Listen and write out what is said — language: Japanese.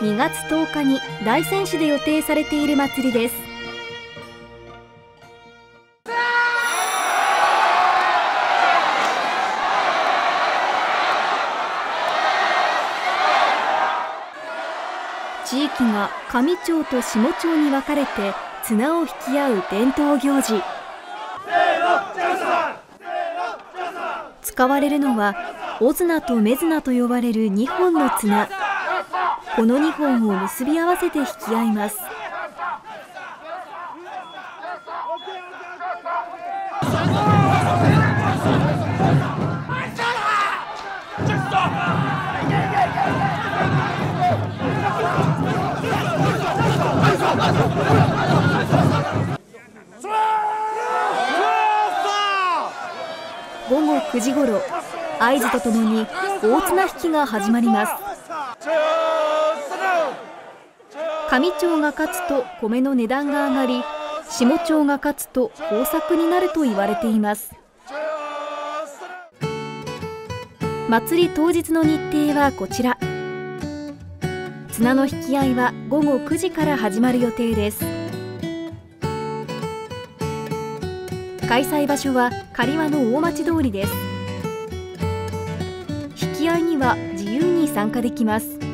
2月10日に大仙市で予定されている祭りです。地域が上町と下町に分かれて綱を引き合う伝統行事。使われるのはオズナとメズナと呼ばれる2本の綱。この2本を結び合わせて引き合います。午後9時ごろ合図とともに大綱引きが始まります。上町が勝つと米の値段が上がり下町が勝つと豊作になると言われています。祭り当日の日程はこちら。綱の引き合いは午後9時から始まる予定です。開催場所は刈羽の大町通りです。引き合いには由に参加できます。